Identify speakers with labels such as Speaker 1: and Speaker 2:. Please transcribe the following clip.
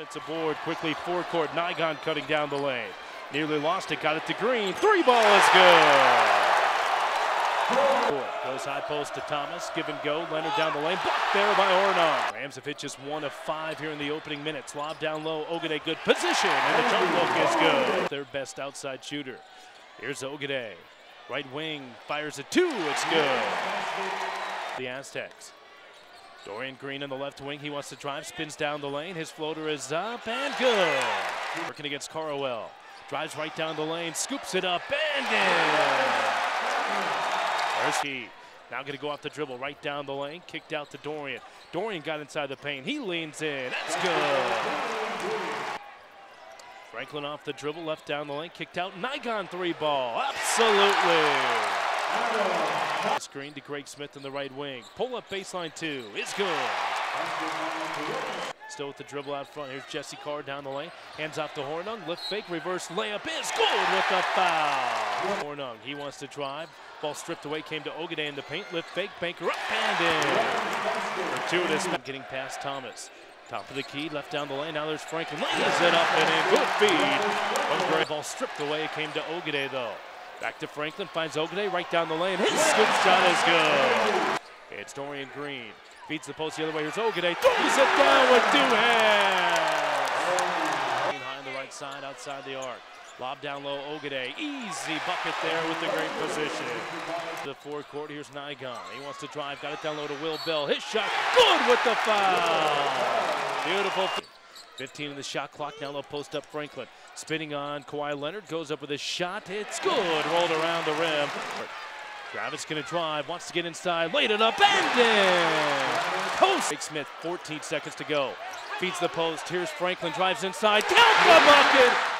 Speaker 1: Offensive board quickly forecourt. Nigon cutting down the lane. Nearly lost it. Got it to Green. Three ball is good. Goes high post to Thomas. Give and go. Leonard down the lane. Blocked there by Hornung. Rams have hit just one of five here in the opening minutes. Lob down low. Ogide good position. And the jump look is good. Their best outside shooter. Here's Ogide. Right wing fires a two. It's good. The Aztecs. Dorian Green in the left wing. He wants to drive. Spins down the lane. His floater is up and good. Working against Carlwell. Drives right down the lane. Scoops it up and in. There's he. Now going to go off the dribble right down the lane. Kicked out to Dorian. Dorian got inside the paint. He leans in. That's good. Franklin off the dribble, left down the lane, kicked out. Nigon three ball. Absolutely. Screen to Greg Smith in the right wing. Pull up baseline two. It's good. Still with the dribble out front. Here's Jesse Carr down the lane. Hands off to Hornung. Lift fake. Reverse layup is good with the foul. Hornung, he wants to drive. Ball stripped away. Came to Ogide in the paint. Lift fake. Banker up and in. Fortuitous. Getting past Thomas. Top of the key, left down the lane. Now there's Franklin. Lays it up and in. Good feed. One great ball stripped away. Came to Ogide though. Back to Franklin. Finds Ogide right down the lane. His scoop shot is good. It's Dorian Green. Feeds the post the other way. Here's Ogide. Throws it down with two hands. High on the right side, outside the arc. Lob down low, Ogide. Easy bucket there with the great position. The forecourt, here's Nigon. He wants to drive, got it down low to Will Bell. His shot, good with the foul. Beautiful. 15 in the shot clock. Now they'll post up Franklin. Spinning on Kawhi Leonard. Goes up with a shot. It's good. Rolled around the rim. Travis gonna drive, wants to get inside, laid it up and in. Post. Smith, 14 seconds to go. Feeds the post. Here's Franklin, drives inside. Count the bucket.